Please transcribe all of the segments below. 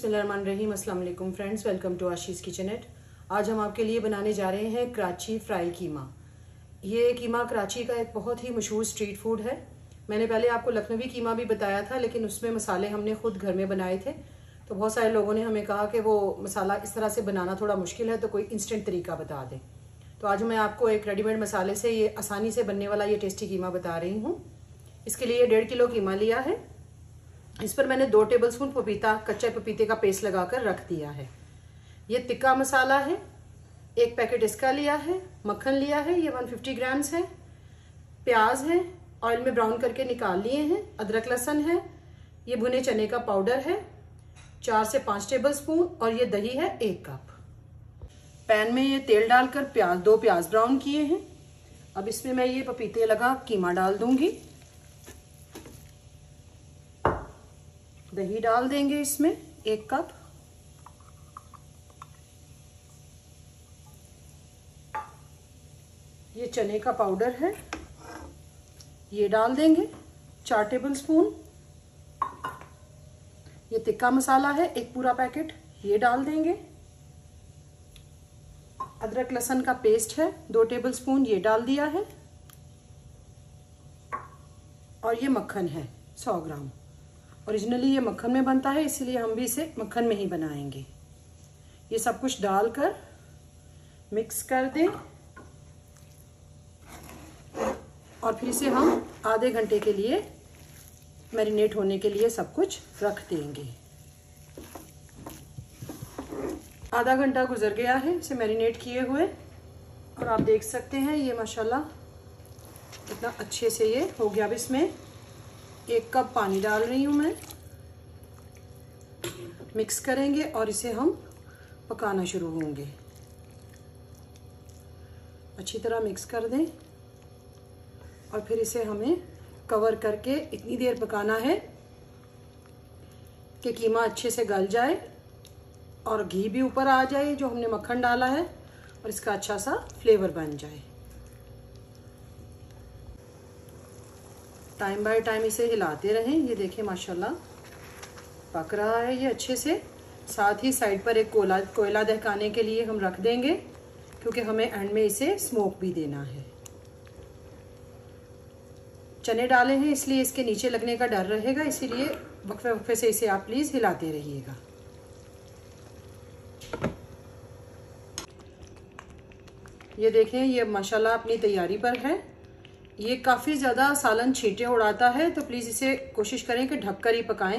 बिस्मिल्लाहिर्रहमानिर्रहीम, अस्सलाम friends, welcome to Ashish kitchenette आज हम आपके लिए बनाने जा रहे हैं कराची फ्राई कीमा। ये कीमा कराची का एक बहुत ही मशहूर स्ट्रीट फ़ूड है। मैंने पहले आपको लखनवी कीमा भी बताया था, लेकिन उसमें मसाले हमने खुद घर में बनाए थे। तो बहुत सारे लोगों ने हमें कहा कि वो मसाला इस तरह से बनाना थोड़ा मुश्किल है तो कोई इंस्टेंट तरीका बता दें। तो आज मैं आपको एक रेडीमेड मसाले से ये आसानी से बनने वाला ये टेस्टी कीमा बता रही हूँ। इसके लिए डेढ़ किलो कीमा लिया है। इस पर मैंने दो टेबलस्पून पपीता, कच्चे पपीते का पेस्ट लगाकर रख दिया है। ये तिक्का मसाला है, एक पैकेट इसका लिया है, मक्खन लिया है, ये 150 ग्राम्स है, प्याज है, ऑयल में ब्राउन करके निकाल लिए हैं, अदरक लहसन है, ये भुने चने का पाउडर है, चार से पाँच टेबल स्पून और ये दही है एक कप। पैन में ये तेल डालकर प्याज दो प्याज ब्राउन किए हैं। अब इसमें मैं ये पपीते लगा, कीमा डाल दूँगी। दही डाल देंगे इसमें, एक कप। ये चने का पाउडर है, ये डाल देंगे चार टेबल स्पून ये तिक्का मसाला है, एक पूरा पैकेट, ये डाल देंगे। अदरक लहसन का पेस्ट है, दो टेबल स्पून ये डाल दिया है। और ये मक्खन है, सौ ग्राम। ओरिजिनली ये मक्खन में बनता है, इसीलिए हम भी इसे मक्खन में ही बनाएँगे। ये सब कुछ डालकर मिक्स कर दें और फिर इसे हम आधे घंटे के लिए मैरिनेट होने के लिए सब कुछ रख देंगे। आधा घंटा गुजर गया है, इसे मैरिनेट किए हुए। और आप देख सकते हैं, ये माशाल्लाह कितना अच्छे से ये हो गया अब इसमें। एक कप पानी डाल रही हूँ मैं। मिक्स करेंगे और इसे हम पकाना शुरू होंगे। अच्छी तरह मिक्स कर दें और फिर इसे हमें कवर करके इतनी देर पकाना है कि कीमा अच्छे से गल जाए और घी भी ऊपर आ जाए, जो हमने मक्खन डाला है, और इसका अच्छा सा फ्लेवर बन जाए। टाइम बाय टाइम इसे हिलाते रहें। ये देखें, माशाल्लाह, पक रहा है ये अच्छे से। साथ ही साइड पर एक कोला कोयला दहकाने के लिए हम रख देंगे, क्योंकि हमें एंड में इसे स्मोक भी देना है। चने डाले हैं, इसलिए इसके नीचे लगने का डर रहेगा, इसीलिए वक्फे वक्फे से इसे आप प्लीज़ हिलाते रहिएगा। ये देखें, ये माशाल्लाह अपनी तैयारी पर है। ये काफ़ी ज़्यादा सालन छींटे उड़ाता है तो प्लीज़ इसे कोशिश करें कि ढककर ही पकाएँ।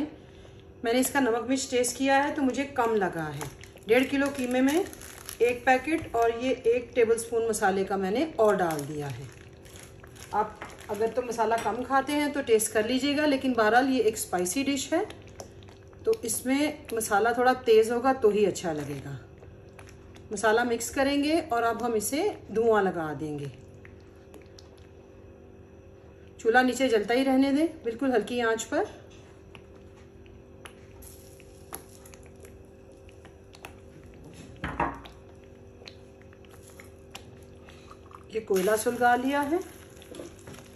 मैंने इसका नमक मिर्च टेस्ट किया है तो मुझे कम लगा है। डेढ़ किलो कीमे में एक पैकेट और ये एक टेबल स्पून मसाले का मैंने और डाल दिया है। आप अगर तो मसाला कम खाते हैं तो टेस्ट कर लीजिएगा, लेकिन बहरहाल ये एक स्पाइसी डिश है। तो इसमें मसाला थोड़ा तेज़ होगा तो ही अच्छा लगेगा। मसाला मिक्स करेंगे और अब हम इसे धुआँ लगा देंगे। चूल्हा नीचे जलता ही रहने दें, बिल्कुल हल्की आँच पर। ये कोयला सुलगा लिया है।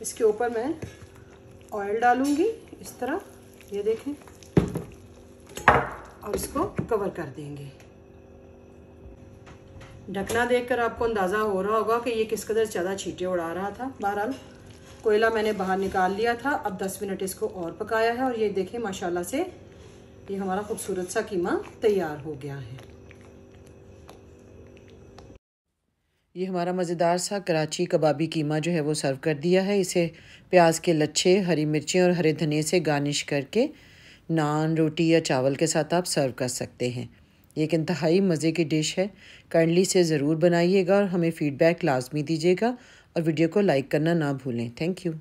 इसके ऊपर मैं ऑयल डालूँगी। इस तरह, ये देखें। और इसको कवर कर देंगे। ढकना देखकर आपको अंदाज़ा हो रहा होगा कि ये किस कदर ज़्यादा छीटे उड़ा रहा था। बहरहाल कोयला मैंने बाहर निकाल लिया था, अब 10 मिनट इसको और पकाया है और ये देखें, माशाल्लाह से ये हमारा खूबसूरत सा कीमा तैयार हो गया है। ये हमारा मज़ेदार सा कराची कबाबी कीमा जो है वो सर्व कर दिया है। इसे प्याज के लच्छे, हरी मिर्चें और हरे धनिए से गार्निश करके नान, रोटी या चावल के साथ आप सर्व कर सकते हैं। ये एक इंतहाई मज़े की डिश है। काइंडली से ज़रूर बनाइएगा और हमें फ़ीडबैक लाजमी दीजिएगा। और वीडियो को लाइक करना ना भूलें। Thank you.